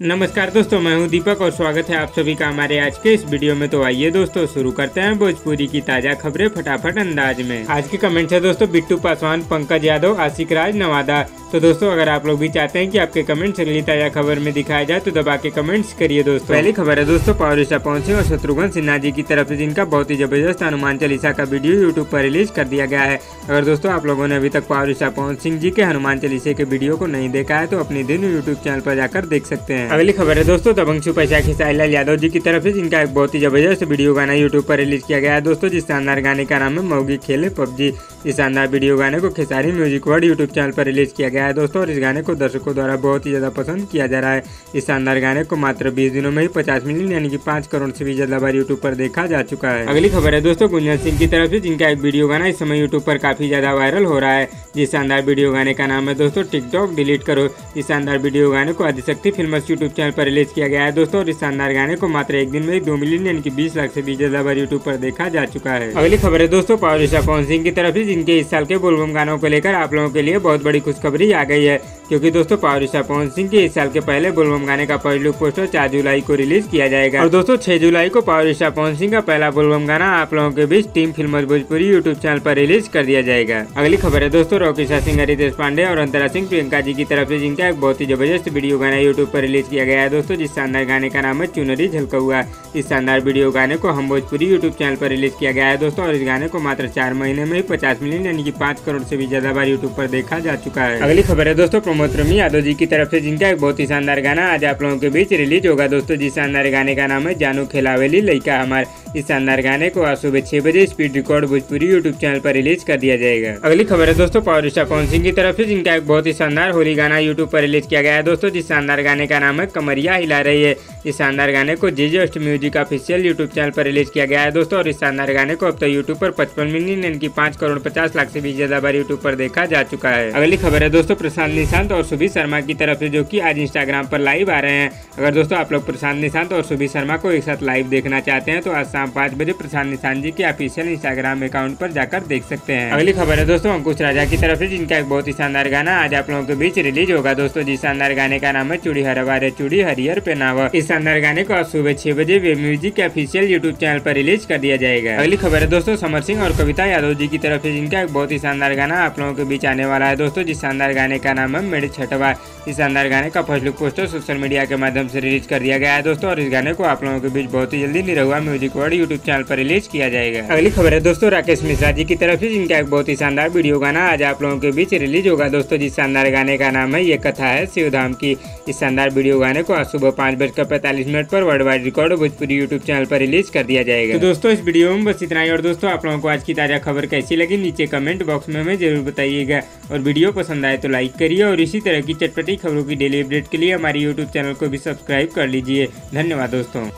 नमस्कार दोस्तों, मैं हूँ दीपक और स्वागत है आप सभी का हमारे आज के इस वीडियो में। तो आइए दोस्तों, शुरू करते हैं भोजपुरी की ताज़ा खबरें फटाफट अंदाज में। आज के कमेंट है दोस्तों, बिट्टू पासवान, पंकज यादव, आशिक राज, नवादा। तो दोस्तों अगर आप लोग भी चाहते हैं कि आपके कमेंट्स अगली ताज़ा खबर में दिखाया जाए तो दबा के कमेंट्स करिए दोस्तों। पहली खबर है दोस्तों पावर ऋषा पहुँचे और शत्रुघ्न सिन्हा जी की तरफ़ से जिनका बहुत ही ज़बरदस्त हनुमान चालीसा का वीडियो यूट्यूब पर रिलीज़ कर दिया गया है। अगर दोस्तों आप लोगों ने अभी तक पावर ऋषा पवन सिंह जी के हनुमान चालीसे के वीडियो को नहीं देखा है तो अपने दिन यूट्यूब चैनल पर जाकर देख सकते हैं। अगली खबर है दोस्तों दबंग सुपर शाखी साहिलाल यादव जी की तरफ़ से जिनका एक बहुत ही ज़बरदस्त वीडियो गाना यूट्यूब पर रिलीज़ किया गया है। दोस्तों जिस शानदार गाने का नाम है मौगी खेले पबजी इस शानदार वीडियो गाने को Khesari music world YouTube channel पर रिलीज़ किया गया है। दोस्तों, और इस गाने को दर्शकों द्वारा बहुत ही ज़्यादा पसंद किया जा रहा है। इस शानदार गाने को मात्र 20 दिनों में ही 50 मिलियन यानी कि 5 करोड़ से भी ज़्यादा बार यूट्यूब पर देखा जा चुका है। अगली खबर है दोस्तों, गुंजन सिंह की तरफ़ से, जिनका एक वीडियो गाना इस समय यूट्यूब पर काफ़ी ज़्यादा वायरल हो रहा है। जिस शानदार वीडियो गाने का नाम है दोस्तों टिकटॉक डिलीट करो। इस शानदार वीडियो गाने को आदिशक्ति फिल्मस यूट्यूब चैनल पर रिलीज़ किया गया है। दोस्तों, और इस शानदार गाने को मात्र एक दिन में दो मिलियन यानी कि बीस लाख से भी ज़्यादा बार यूट्यूब पर देखा जा चुका है। अगली खबर है दोस्तों पावर पवन सिंह की तरफ़ से, जिनके इस साल के बोलबम गानों को लेकर आप लोगों के लिए बहुत बड़ी खुशखबरी आ गई है। क्योंकि दोस्तों, पावर पवन सिंह के इस साल के पहले बोलबम गाने का पहले पोस्टर चार जुलाई को रिलीज़ किया जाएगा। और दोस्तों, छह जुलाई को पावर पवन सिंह का पहला बोलबम गाना आप लोगों के बीच team film Bhojpuri YouTube channel पर रिलीज़ कर दिया जाएगा। अगली खबर है दोस्तों, रॉकी सिंह हरितेश पांडे और अंतरा सिंह, प्रियंका जी की तरफ़ ऐसी जिनका एक बहुत ही ज़बरदस्त वीडियो गाना यूट्यूब पर रिलीज़ किया गया है। दोस्तों, जिस शानदार गाने का नाम है, चुनरी झलका हुआ। इस शानदार वीडियो गाने को हम भोजपुरी यूट्यूब चैनल पर रिलीज़ किया गया है, दोस्तों, और इस गाने को मात्र चार महीने में ही पचास मिलियन यानी कि पाँच करोड़ से भी ज़्यादा बार यूट्यूब पर देखा जा चुका है। अगली खबर है दोस्तों प्रमोद रमी यादव जी की तरफ़ से, जिनका एक बहुत ही शानदार गाना आज आप लोगों के बीच रिलीज़ होगा। दोस्तों, जिस शानदार गाने का नाम है, जानू खेलावेली, लड़का हमार, इस शानदार गाने को आज सुबह छह बजे speed record Bhojpuri YouTube channel पर रिलीज़ कर दिया जाएगा। अगली खबर है दोस्तों, पावर स्टार पवन सिंह की तरफ़ से, जिनका एक बहुत ही शानदार होली गाना यूट्यूब पर रिलीज़ किया गया है। दोस्तों, जिस शानदार गाने का नाम है, कमरिया हिला रही है। इस शानदार गाने को J just music official YouTube channel पर रिलीज़ किया गया है। दोस्तों, और इस शानदार गाने को अब तक यूट्यूब पर पचपन मिलियन यानी पाँच करोड़ पचास लाख से भी ज़्यादा बार यूट्यूब पर देखा जा चुका है। अगली खबर है दोस्तों, प्रशांत निशांत और सुबीर शर्मा की तरफ़ से, जो कि आज इंस्टाग्राम पर लाइव आ रहे हैं। अगर दोस्तों, आप लोग प्रशांत निशांत और सुबीर शर्मा को एक साथ लाइव देखना चाहते हैं तो आज शाम पाँच बजे प्रशांत निशांत जी के ऑफिशियल इंस्टाग्राम अकाउंट पर जाकर देख सकते हैं। अगली खबर है दोस्तों, अंकुश राजा की तरफ़ से, जिनका एक बहुत ही शानदार गाना आज आप लोगों के बीच रिलीज़ होगा। दोस्तों जिस शानदार गाने का नाम है चूड़ी हरवारे चूड़ी हरियर पेनावा इस शानदार गाने को आज सुबह छह बजे वे म्यूज़िक के ऑफिशियल यूट्यूब चैनल पर रिलीज़ कर दिया जाएगा। अगली खबर है दोस्तों, समर सिंह और कविता यादव जी की तरफ़ से, जिनका एक बहुत ही शानदार गाना आप लोगों के बीच आने वाला है। दोस्तों जिस शानदार गाने का नाम है मेरे छठवा इस शानदार गाने का first look poster social media के माध्यम से रिलीज़ कर दिया गया है दोस्तों, और इस गाने को आप लोगों के बीच बहुत ही जल्दी Nirahua music world YouTube channel पर रिलीज़ किया जाएगा। अगली खबर है दोस्तों, राकेश मिश्रा जी की तरफ़ से, जिनका एक बहुत ही शानदार वीडियो गाना आज आप लोगों के बीच रिलीज़ होगा। दोस्तों, जिस शानदार गाने का नाम है, ये कथा है शिवधाम की। इस शानदार वीडियो गाने को आज सुबह पाँच बजकर पैंतालीस मिनट पर world wide record Bhojpuri YouTube channel पर रिलीज़ कर दिया जाएगा। तो दोस्तों, इस वीडियो में बस इतना ही, और दोस्तों, आप लोगों को आज की ताज़ा खबर कैसी लगी, नीचे कमेंट बॉक्स में हमें ज़रूर बताइएगा। और वीडियो पसंद आए तो लाइक करिए, और इसी तरह की चटपटी खबरों की डेली अपडेट के लिए हमारे यूट्यूब चैनल को भी सब्सक्राइब कर लीजिए। धन्यवाद दोस्तों।